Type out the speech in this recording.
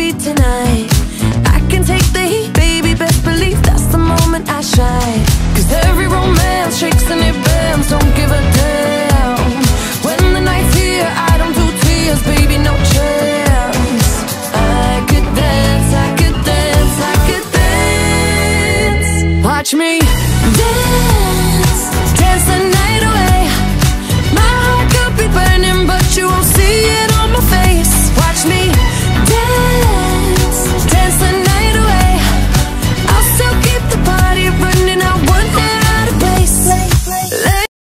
be tonight. I can take the heat, baby, best believe that's the moment I shine. Cause every romance shakes and it bends, don't give a damn. When the night's here, I don't do tears, baby, no chance. I could dance, I could dance, I could dance. Watch me dance.